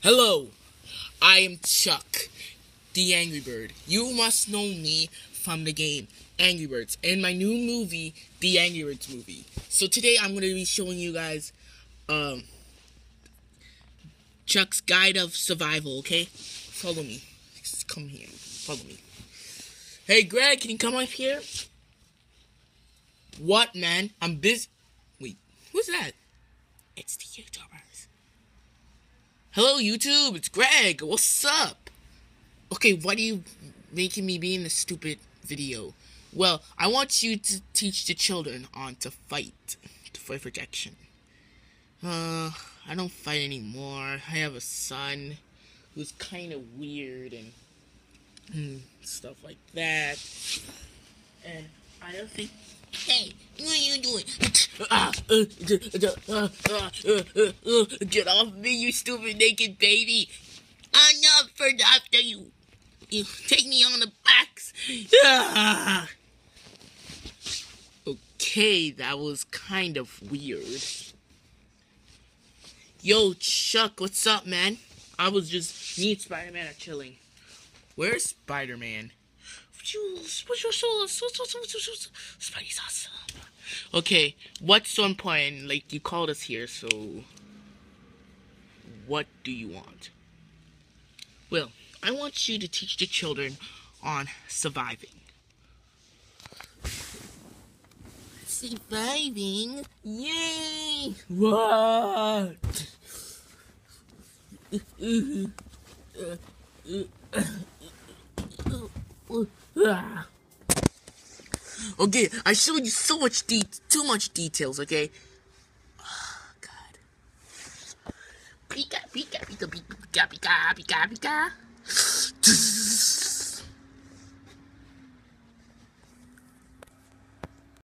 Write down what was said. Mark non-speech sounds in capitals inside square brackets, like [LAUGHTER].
Hello, I am Chuck, the Angry Bird. You must know me from the game Angry Birds and my new movie, the Angry Birds movie. So today I'm going to be showing you guys um, Chuck's Guide of Survival, okay? Follow me. Come here. Follow me. Hey, Greg, can you come up here? What, man? I'm busy. Wait, who's that? It's the YouTubers. Hello, YouTube. It's Greg. What's up? Okay, why are you making me be in this stupid video? Well, I want you to teach the children on to fight, to fight protection. Uh, I don't fight anymore. I have a son who's kind of weird and mm, stuff like that. And I don't think. Hey, what are you doing? Get off me, you stupid naked baby! I'm not for after you. You take me on the. Ah. [SIGHS] Okay, that was kind of weird. Yo, Chuck, what's up, man? I was just me and Spider Man are chilling. Where's Spider Man? Spidey's awesome. Okay, what's so important? Like you called us here, so what do you want? Well, I want you to teach the children on surviving. Surviving? Yay! What? [LAUGHS] [LAUGHS] [LAUGHS] Okay, I showed you so much de too much details, okay? Oh, [SIGHS] God. Pika, pika, pika, pika, pika, pika, pika.